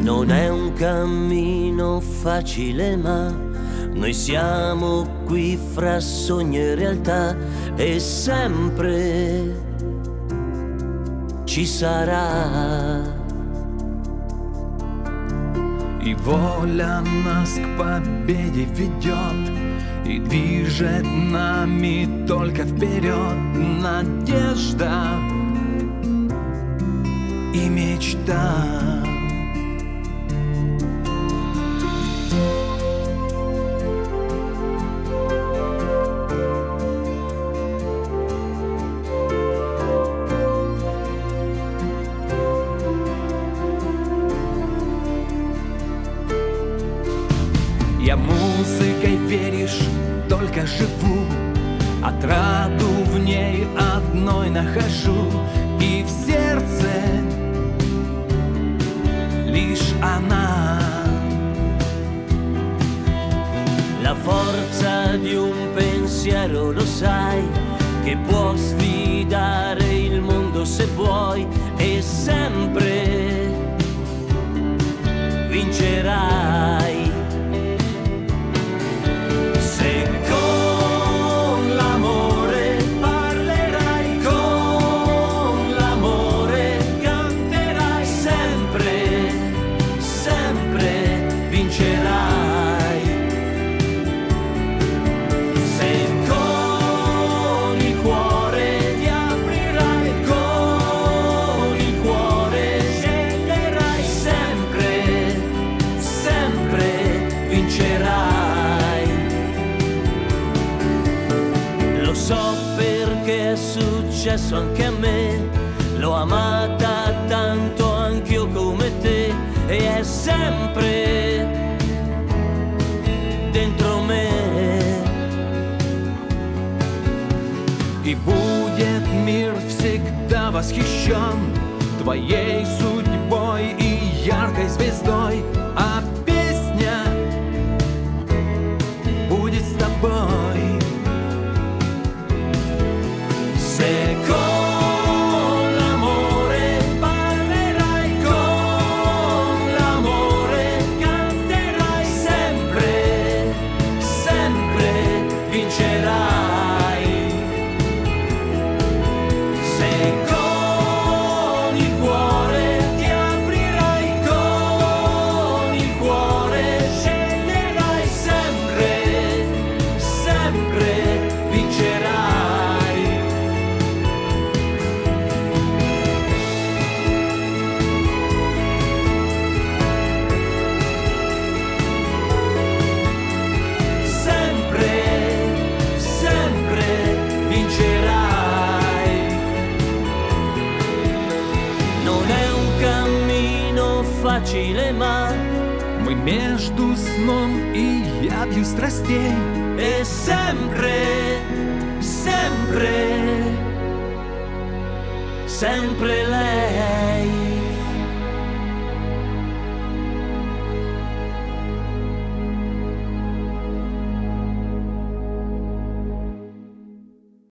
Non è un cammino facile ma noi siamo qui fra sogno e realtà e sempre ci sarà. И воля нас к победе ведет И движет нами только вперед Надежда и мечта Я музыкой, веришь, только живу Отраду в ней одной нахожу И в сердце лишь она La forza di un pensiero lo sai che può sfidare il mondo se vuoi e sempre vincerai. so perché è successo anche a me, l'ho amata tanto anch'io come te e è sempre dentro me. И будет мир всегда восхищен Твоей судьбой Ma Мы между сном и ядью страстей è sempre, sempre, sempre lei.